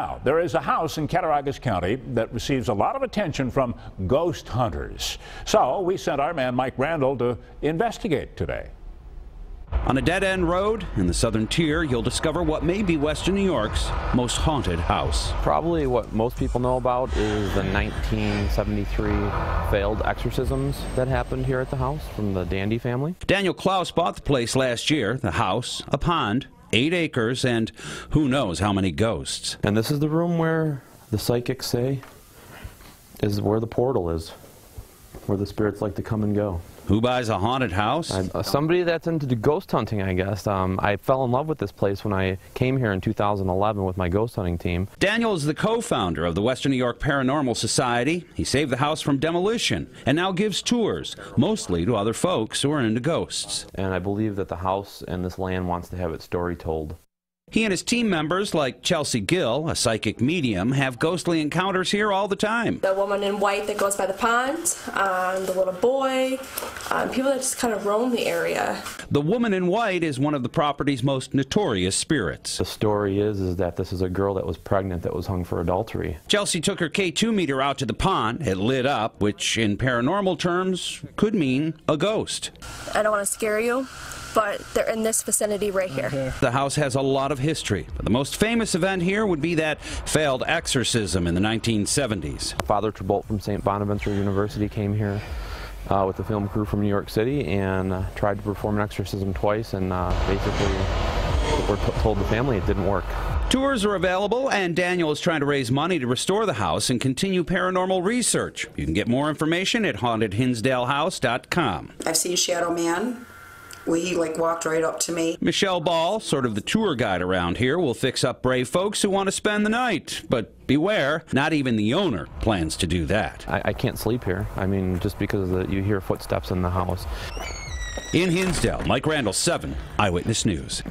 Now, there is a house in Cattaraugus County that receives a lot of attention from ghost hunters. So we sent our man Mike Randall to investigate today. On a dead end road in the southern tier, you'll discover what may be Western New York's most haunted house. Probably what most people know about is the 1973 failed exorcisms that happened here at the house from the Dandy family. Daniel Klaus bought the place last year the house, a pond, eight acres, and who knows how many ghosts. And this is the room where the psychics say is where the portal is, where the spirits like to come and go. Who buys a haunted house? Uh, somebody that's into ghost hunting, I guess. Um, I fell in love with this place when I came here in 2011 with my ghost hunting team. Daniel is the co-founder of the Western New York Paranormal Society. He saved the house from demolition and now gives tours, mostly to other folks who are into ghosts. And I believe that the house and this land wants to have its story told. He and his team members, like Chelsea Gill, a psychic medium, have ghostly encounters here all the time. The woman in white that goes by the pond, um, the little boy, um, people that just kind of roam the area. The woman in white is one of the property's most notorious spirits. The story is, is that this is a girl that was pregnant that was hung for adultery. Chelsea took her K2 meter out to the pond. It lit up, which in paranormal terms could mean a ghost. I don't want to scare you, but they're in this vicinity right here. The house has a lot of history. but The most famous event here would be that failed exorcism in the 1970s. Father Trabold from St. Bonaventure University came here uh, with the film crew from New York City and uh, tried to perform an exorcism twice and uh, basically we're told the family it didn't work. Tours are available, and Daniel is trying to raise money to restore the house and continue paranormal research. You can get more information at hauntedhinsdalehouse.com. I've seen Shadow Man. He like walked right up to me. Michelle Ball, sort of the tour guide around here, will fix up brave folks who want to spend the night. But beware, not even the owner plans to do that. I, I can't sleep here. I mean, just because the, you hear footsteps in the house. In Hinsdale, Mike Randall, 7 Eyewitness News.